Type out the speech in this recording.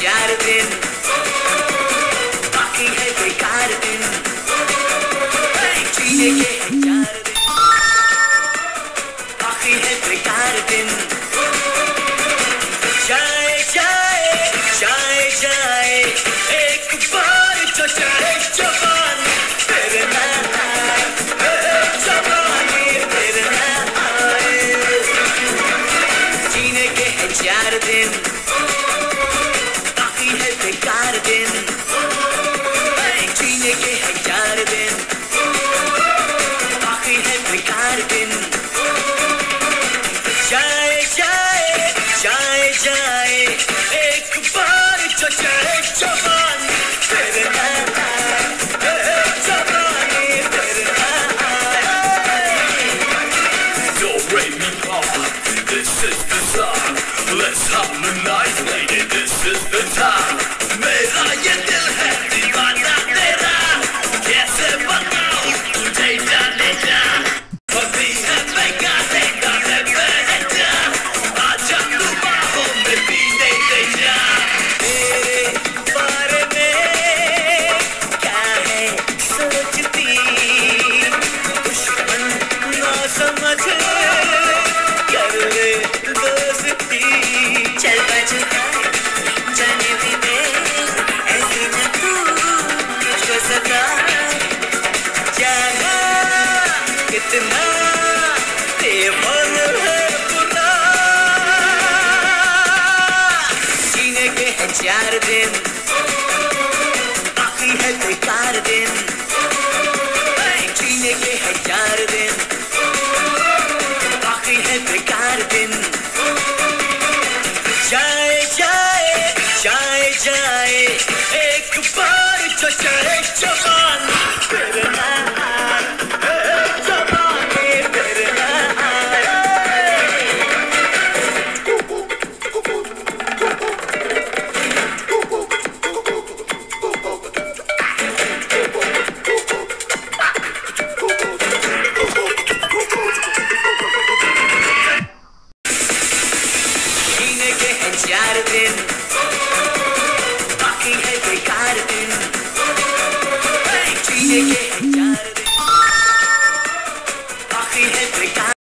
चार दिन। बाकी है बेकार दिन। जीने के Yeah. चार दिन। बाकी है कोई चार दिन। जीने के है चार दिन। बाकी है कोई चार दिन। जाए जाए जाए जाए। एक बार तो चढ़े जवान चार दिन बाकी है बेकार दिन जीने के चार